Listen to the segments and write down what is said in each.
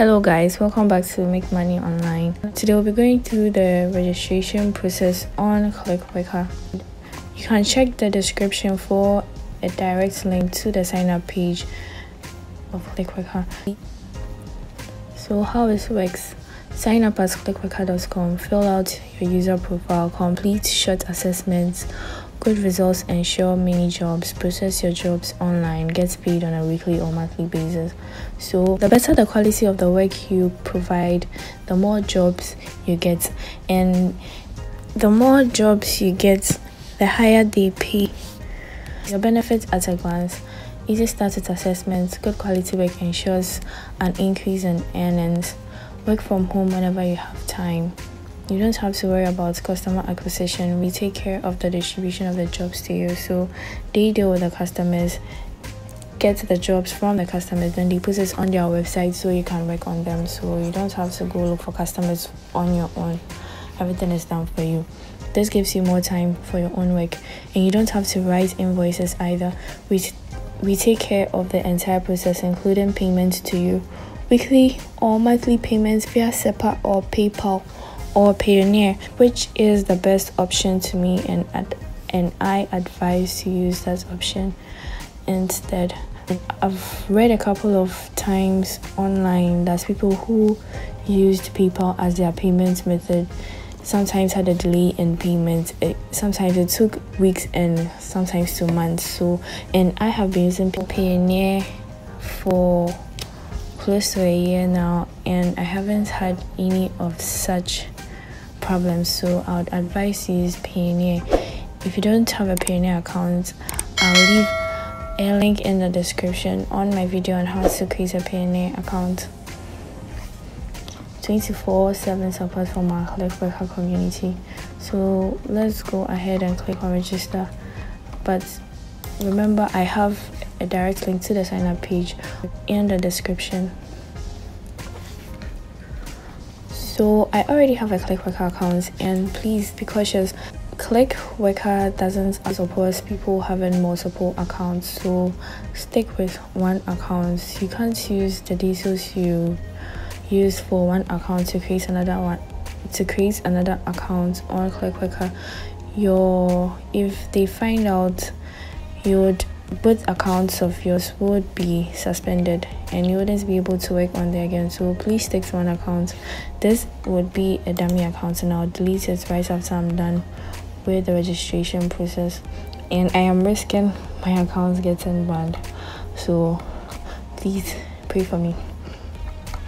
Hello guys, welcome back to Make Money Online. Today we'll be going through the registration process on Clickworker. You can check the description for a direct link to the sign up page of Clickworker. So how it works, sign up at clickworker.com, fill out your user profile, complete short assessments Good results ensure many jobs, process your jobs online, get paid on a weekly or monthly basis. So, the better the quality of the work you provide, the more jobs you get, and the more jobs you get, the higher they pay. Your benefits at a glance. Easy started assessments, good quality work ensures an increase in earnings, work from home whenever you have time. You don't have to worry about customer acquisition. We take care of the distribution of the jobs to you. So they deal with the customers, get the jobs from the customers, then they put it on their website so you can work on them. So you don't have to go look for customers on your own. Everything is done for you. This gives you more time for your own work and you don't have to write invoices either. We we take care of the entire process including payment to you weekly or monthly payments via SEPA or PayPal or Payoneer, which is the best option to me, and ad- and I advise to use that option instead. I've read a couple of times online that people who used PayPal as their payment method sometimes had a delay in payment. It, sometimes it took weeks and sometimes two months. So, and I have been using Payoneer for close to a year now, and I haven't had any of such problems so I would advise you use Payoneer. If you don't have a Payoneer account, I'll leave a link in the description on my video on how to create a Payoneer account. 24-7 support from our Clickworker community. So let's go ahead and click on register. But remember I have a direct link to the sign up page in the description. So I already have a ClickWorker account and please be cautious. Clickworker doesn't support people having multiple accounts so stick with one account. You can't use the details you use for one account to create another one to create another account on ClickWorker. Your if they find out you would both accounts of yours would be suspended and you wouldn't be able to work on there again. So please stick to one account. This would be a dummy account and i'll delete it right after i'm done with the registration process. And i am risking my accounts getting banned. So please pray for me.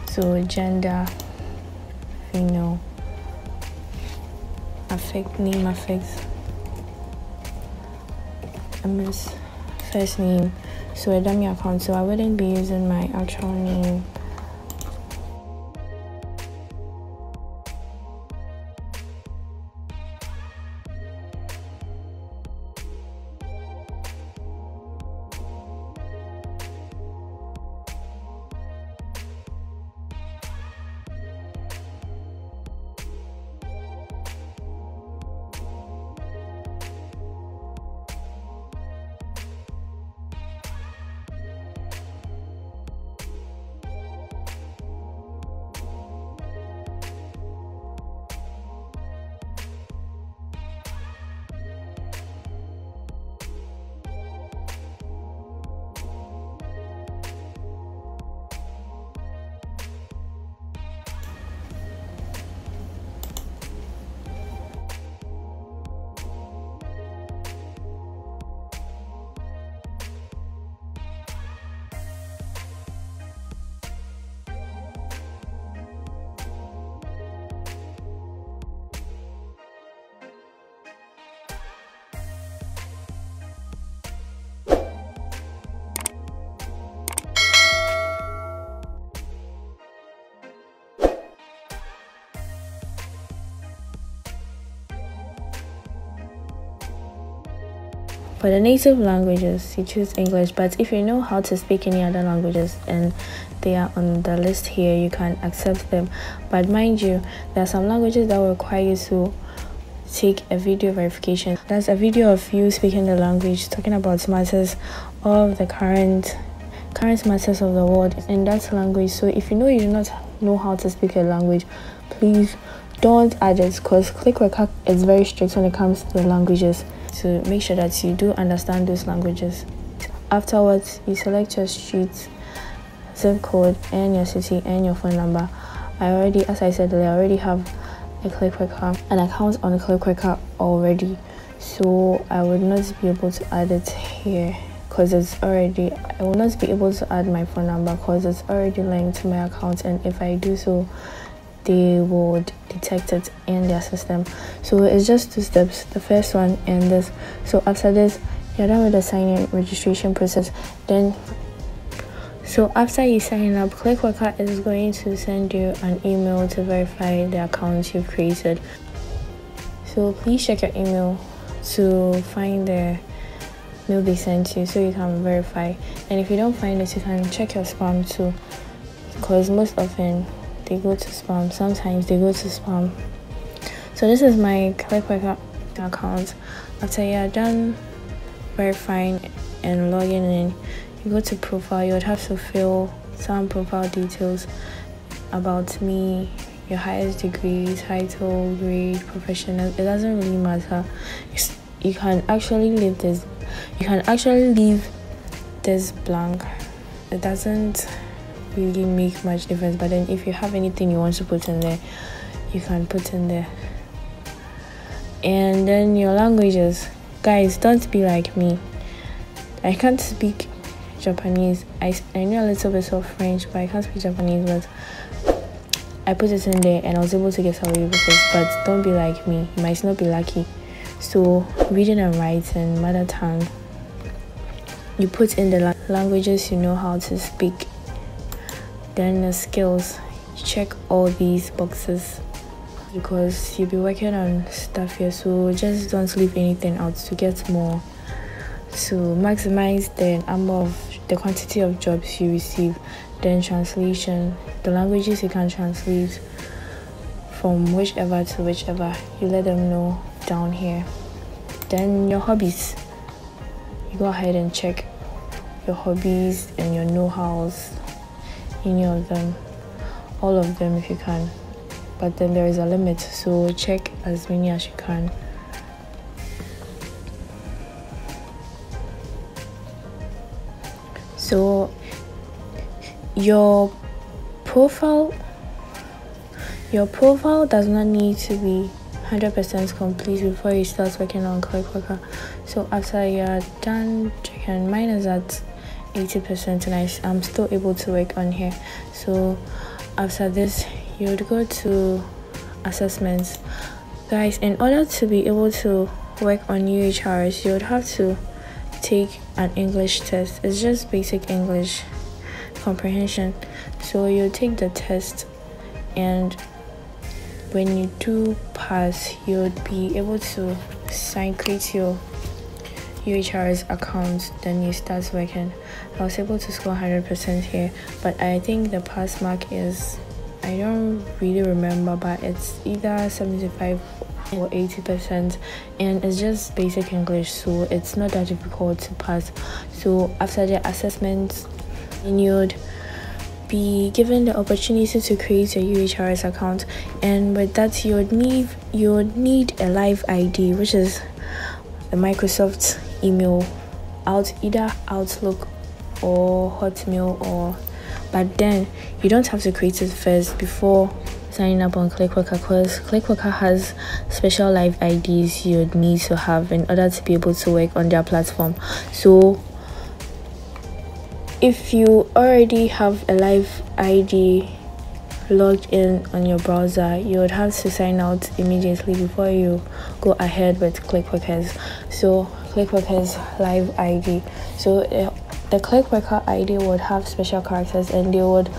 So gender female affect name affect I miss first name. So a dummy account. So I wouldn't be using my actual name For the native languages, you choose English, but if you know how to speak any other languages and they are on the list here, you can accept them. But mind you, there are some languages that will require you to take a video verification. That's a video of you speaking the language, talking about matters of the current current matters of the world in that language so if you know you do not know how to speak a language please don't add it because clickwork is very strict when it comes to the languages to make sure that you do understand those languages. Afterwards you select your street zip code and your city and your phone number. I already as i said i already have a clickwork an account on clickwork already. So i would not be able to add it here because it's already i will not be able to add my phone number because it's already linked to my account. And if i do so they would detect it in their system. So it's just two steps the first one and this. So after this you're done with the sign in registration process. Then so after you sign up clickworker is going to send you an email to verify the account you've created. So please check your email to find the mail they sent you so you can verify. And if you don't find it you can check your spam too because most often they go to spam. Sometimes they go to spam. So this is my clickwork account. After you're done verifying and logging in. You go to profile you would have to fill some profile details about me your highest degree title grade professional. It doesn't really matter. It's, you can actually leave this you can actually leave this blank. It doesn't really make much difference. But then if you have anything you want to put in there you can put in there. And then your languages. Guys don't be like me. I can't speak japanese. I, I know a little bit of french but i can't speak japanese but i put it in there and i was able to get away with it but don't be like me. You might not be lucky. So reading and writing mother tongue. You put in the languages you know how to speak then the skills. Check all these boxes. Because you'll be working on stuff here so just don't leave anything out to get more. To maximize the number of the quantity of jobs you receive then translation the languages you can translate from whichever to whichever. You let them know down here. Then your hobbies. You go ahead and check your hobbies and your know-hows any of them all of them if you can but then there is a limit so check as many as you can so your profile your profile does not need to be 100% complete before you start working on ClickWorker. So after you're done checking, mine is at 80% and I, I'm still able to work on here. So after this, you would go to assessments. Guys, in order to be able to work on UHRS, you would have to take an English test. It's just basic English comprehension. So you take the test and when you do pass you'll be able to sign create your UHRS account then you start working. I was able to score 100% here but I think the pass mark is I don't really remember but it's either 75 or 80% and it's just basic English so it's not that difficult to pass. So after the assessment you'd be given the opportunity to create your UHRS account. And with that you would need you would need a live ID which is the Microsoft email out either Outlook or Hotmail or but then you don't have to create it first before signing up on ClickWorker because ClickWorker has special live IDs you would need to have in order to be able to work on their platform. So if you already have a live id logged in on your browser you would have to sign out immediately before you go ahead with clickworkers. So clickworkers live id so uh, the clickworker id would have special characters and they would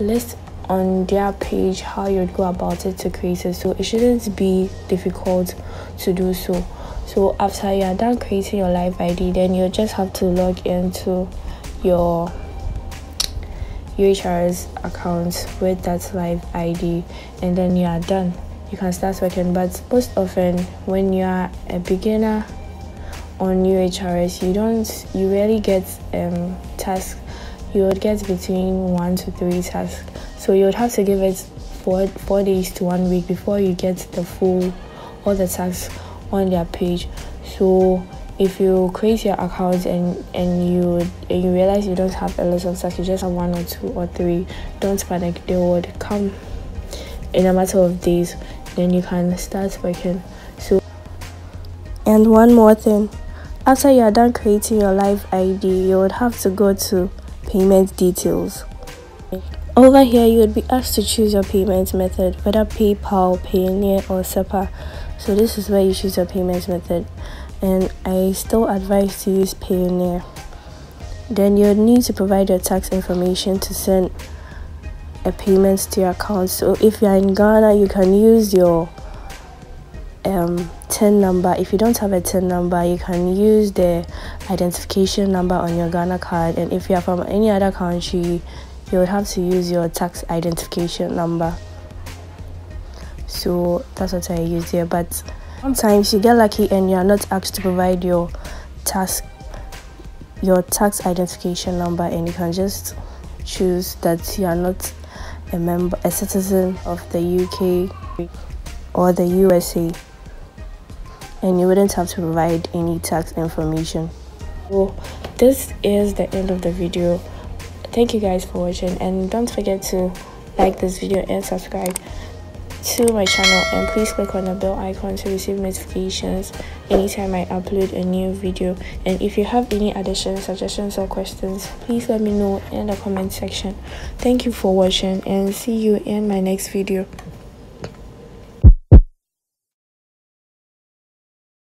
list on their page how you'd go about it to create it. So it shouldn't be difficult to do so. So after you're done creating your live id then you just have to log into your UHRS account with that live ID and then you are done. You can start working, but most often when you are a beginner on UHRS, you don't, you rarely get um, tasks. You would get between one to three tasks. So you would have to give it four four days to one week before you get the full all the tasks on their page. So if you create your account and and you and you realize you don't have a lot of tasks you just have one or two or three don't panic they would come in a matter of days. Then you can start working. So and one more thing. After you are done creating your live id you would have to go to payment details. Over here you would be asked to choose your payment method whether paypal payoneer or sepa. So this is where you choose your payment method and i still advise to use payoneer. Then you'll need to provide your tax information to send a payment to your account. So if you're in ghana you can use your um, tin number. If you don't have a tin number you can use the identification number on your ghana card. And if you're from any other country you would have to use your tax identification number. So that's what i use here but sometimes you get lucky and you are not asked to provide your tax your tax identification number and you can just choose that you are not a member a citizen of the uk or the usa and you wouldn't have to provide any tax information. So this is the end of the video. Thank you guys for watching and don't forget to like this video and subscribe to my channel and please click on the bell icon to receive notifications anytime i upload a new video. And if you have any additions suggestions or questions please let me know in the comment section. Thank you for watching and see you in my next video